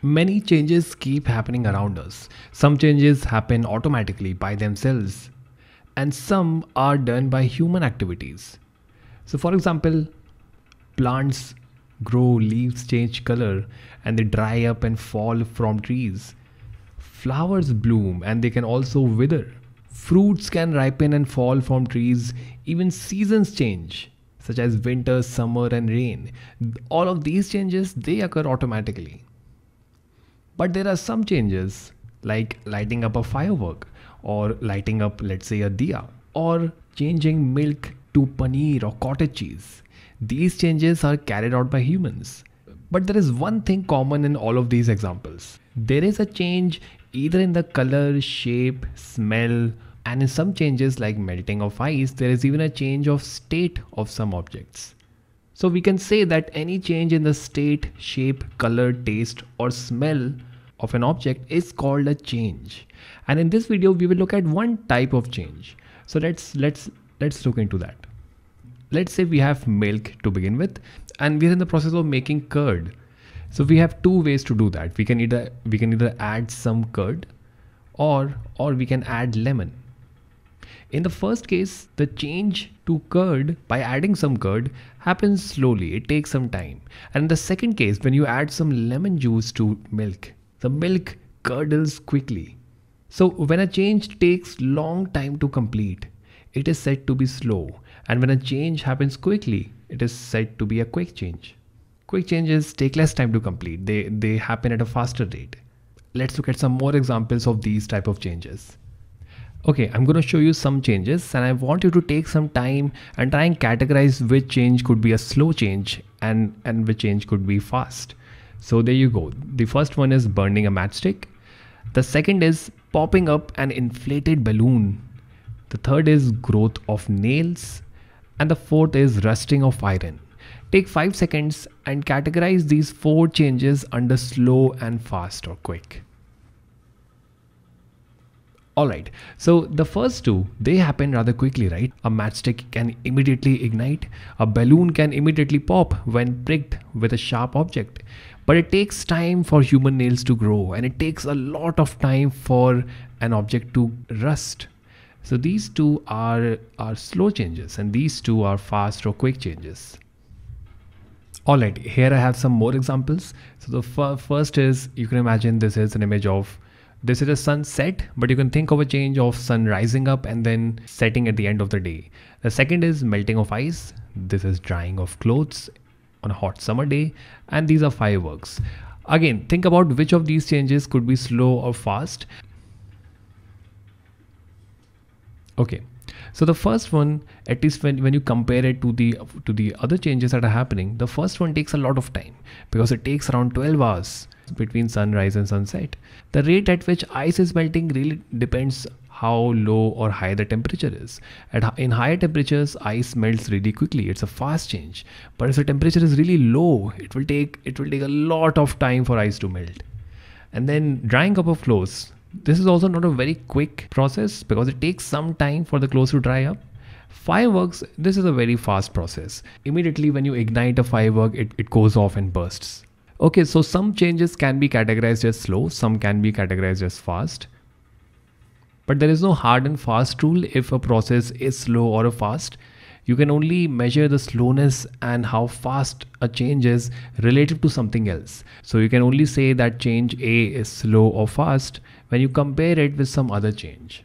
Many changes keep happening around us. Some changes happen automatically by themselves, and some are done by human activities. So, for example, plants grow, leaves change color, and they dry up and fall from trees. Flowers bloom and they can also wither. Fruits can ripen and fall from trees. Even seasons change, such as winter, summer, and rain. All of these changes they occur automatically. But there are some changes like lighting up a firework or lighting up, let's say, a diya or changing milk to paneer or cottage cheese. These changes are carried out by humans. But there is one thing common in all of these examples. There is a change either in the color, shape, smell, and in some changes like melting of ice, there is even a change of state of some objects. So we can say that any change in the state, shape, color, taste, or smell of an object is called a change. And in this video we will look at one type of change. So let's let's let's look into that. Let's say we have milk to begin with and we're in the process of making curd. So we have two ways to do that. We can either we can either add some curd or or we can add lemon. In the first case the change to curd by adding some curd happens slowly. It takes some time. And in the second case when you add some lemon juice to milk the milk curdles quickly. So when a change takes long time to complete, it is said to be slow. And when a change happens quickly, it is said to be a quick change. Quick changes take less time to complete. They, they happen at a faster rate. Let's look at some more examples of these type of changes. Okay, I'm going to show you some changes and I want you to take some time and try and categorize which change could be a slow change and, and which change could be fast. So there you go. The first one is burning a matchstick. The second is popping up an inflated balloon. The third is growth of nails. And the fourth is rusting of iron. Take 5 seconds and categorize these 4 changes under slow and fast or quick. Alright, so the first two, they happen rather quickly, right? A matchstick can immediately ignite, a balloon can immediately pop when pricked with a sharp object. But it takes time for human nails to grow and it takes a lot of time for an object to rust. So these two are, are slow changes and these two are fast or quick changes. Alright, here I have some more examples. So the first is, you can imagine this is an image of this is a sunset, but you can think of a change of sun rising up and then setting at the end of the day. The second is melting of ice. This is drying of clothes on a hot summer day. And these are fireworks. Again, think about which of these changes could be slow or fast. Okay, so the first one, at least when, when you compare it to the to the other changes that are happening, the first one takes a lot of time because it takes around 12 hours between sunrise and sunset. The rate at which ice is melting really depends how low or high the temperature is. At, in higher temperatures, ice melts really quickly. It's a fast change. But if the temperature is really low, it will take it will take a lot of time for ice to melt. And then drying up of clothes. This is also not a very quick process because it takes some time for the clothes to dry up. Fireworks, this is a very fast process. Immediately when you ignite a firework, it, it goes off and bursts. Okay, so some changes can be categorized as slow, some can be categorized as fast. But there is no hard and fast rule if a process is slow or a fast. You can only measure the slowness and how fast a change is relative to something else. So you can only say that change A is slow or fast when you compare it with some other change.